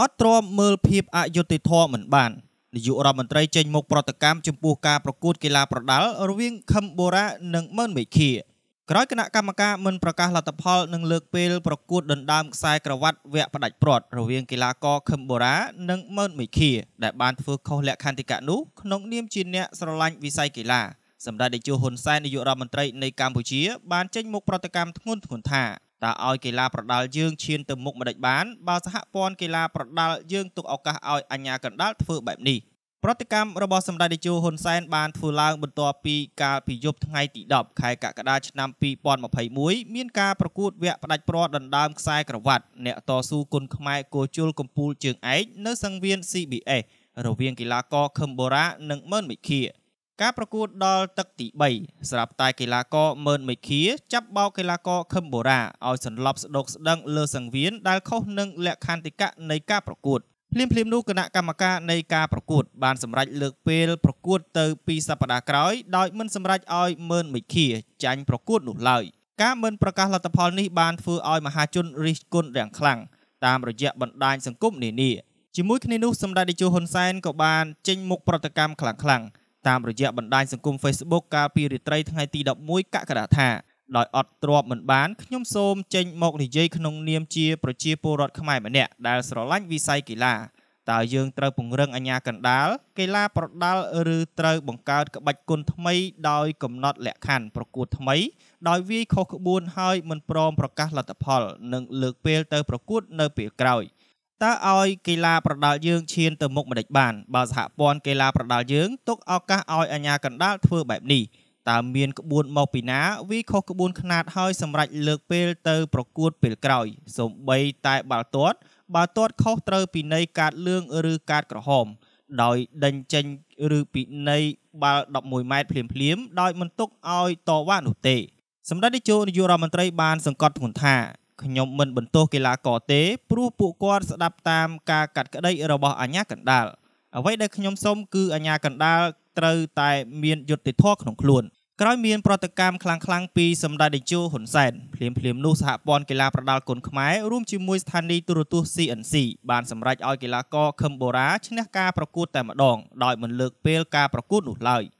អត់ទ្រាំមើលភាពអយុត្តិធម៌មិនបាននាយករដ្ឋមន្ត្រីចេញមុខប្រតិកម្មចំពោះការប្រកួតកីឡាប្រដាល់រវាងខឹមបូរ៉ានិងម៉ឺនមេឃាក្រោយគណៈកម្មការមិនប្រកាសលទ្ធផលនឹងលើកពេលប្រកួតដណ្ដើមខ្សែក្រវ៉ាត់វគ្គផ្ដាច់ព្រាត់រវាងកីឡាករខឹមបូរ៉ានិងម៉ឺនមេឃាដែលបានធ្វើខុសលក្ខន្តិកៈនោះក្នុងនាមជាអ្នកស្រឡាញ់វិស័យកីឡាសម្ដេចតេជោហ៊ុនសែននាយករដ្ឋមន្ត្រីនៃកម្ពុជាបានចេញមុខប្រតិកម្មធ្ងន់ធ្ងរថា តើឲ្យកីឡាប្រដាល់យើងឈានទៅមុខមិនដេចបានបើសហព័ន្ធកីឡាប្រដាល់យើងទុកឱកាសឲ្យអាជ្ញាកណ្ដាលធ្វើបែបនេះប្រតិកម្មរបស់សម្ដេចតេជោហ៊ុនសែនបានធ្វើឡើងបន្ទាប់ពីកាលពីយប់ថ្ងៃទី10ខែកក្កដាឆ្នាំ2021មានការប្រកួតវគ្គផ្ដាច់ព្រាត់ដណ្ដើមខ្សែក្រវ៉ាត់អ្នកតស៊ូគុណខ្មែរគោជុលកំពូលជើងឯកនៅសង្វៀន CBS រវាងកីឡាករខឹមបូរ៉ានិងម៉ឺនមិឃា ការប្រកួតដល់ទឹកទី3ស្រាប់តែកីឡាករម៉ឺនមេឃាចាប់បោកកីឡាករខឹមបូរ៉ាឲ្យសន្លប់ស្ដុកស្ដឹងលើសង្វៀនដែលខុសនឹងលក្ខន្តិកៈនៃការប្រកួតភ្លាមភ្លាមនោះគណៈកម្មការនៃការប្រកួត បានសម្រេចលើកពេលប្រកួតទៅ2សប្តាហ៍ក្រោយដោយមិនសម្រេចឲ្យម៉ឺនមេឃាចាញ់ប្រកួតនោះឡើយការមិនប្រកាសលទ្ធផលនេះបានធ្វើឲ្យមហាជនរិះគន់យ៉ាងខ្លាំងតាមរយៈបណ្ដាញសង្គមនានាជាមួយគ្នានោះសម្ដេចតេជោហ៊ុនសែនក៏បានចេញមុខប្រតិកម្មខ្លាំងៗ តាមរយៈបណ្ដាញសង្គម Facebook កាលពីរាត្រីថ្ងៃទី11កក្កដាថាដោយអត់ទ្របមិនបានខ្ញុំសូមចេញមកនិយាយក្នុងនាមជាប្រជាពលរដ្ឋខ្មែរម្នាក់ដែលស្រឡាញ់វិស័យកីឡាតើយើងត្រូវពង្រឹងអាជ្ញាកណ្ដាលកីឡាប្រដាល់ឬត្រូវបង្កើតក្បាច់គុណថ្មីដោយកំណត់លក្ខខណ្ឌប្រកួតថ្មី ដោយវាយខុសក្បួនហើយមិនព្រមប្រកាសលទ្ធផល និងលើកពេលទៅប្រកួតនៅពេលក្រោយ។ តើឲ្យកីឡាប្រដាល់យើងឈានទៅមុខមិនដេចបានបើសហព័ន្ធកីឡាប្រដាល់យើងទុកឱកាសឲ្យអាជ្ញាកណ្ដាលធ្វើបែបនេះតើមានក្បួនមកពីណាវាខុសក្បួនខ្នាតហើយសម្រាប់លើកពេលទៅប្រកួតពេលក្រោយសូម្បីតែបាល់ទាត់បាល់ទាត់ខុសត្រូវពីនៃកាតលឿងឬកាតក្រហម ដោយដេញចេញឬពីនៃបាល់11ម៉ែត្រភ្លាមៗដោយមិនទុកឲ្យតវ៉ានោះទេសម្ដេចនាយកនាយករដ្ឋមន្ត្រីបានសង្កត់ធ្ងន់ថា ខ្ញុំមិនបន្ទោសកីឡាករទេព្រោះពួកគាត់ស្ដាប់តាមការកាត់ក្តីរបស់អាជ្ញាកណ្ដាលអ្វីដែលខ្ញុំសូមគឺអាជ្ញាកណ្ដាលត្រូវតែមានយុត្តិធម៌ក្នុងខ្លួនក្រោយមានប្រតិកម្មខ្លាំងៗពីសម្ដេចតេជោហ៊ុនសែនភ្លាមភ្លាមនោះសហព័ន្ធកីឡាប្រដាល់គុនខ្មែររួមជាមួយស្ថានីយទូរទស្សន៍ CNC បានសម្រេចឲ្យកីឡាករខឹមបូរ៉ាឈ្នះការប្រកួតតែម្ដងដោយមិនលើកពេលការប្រកួតនោះឡើយ។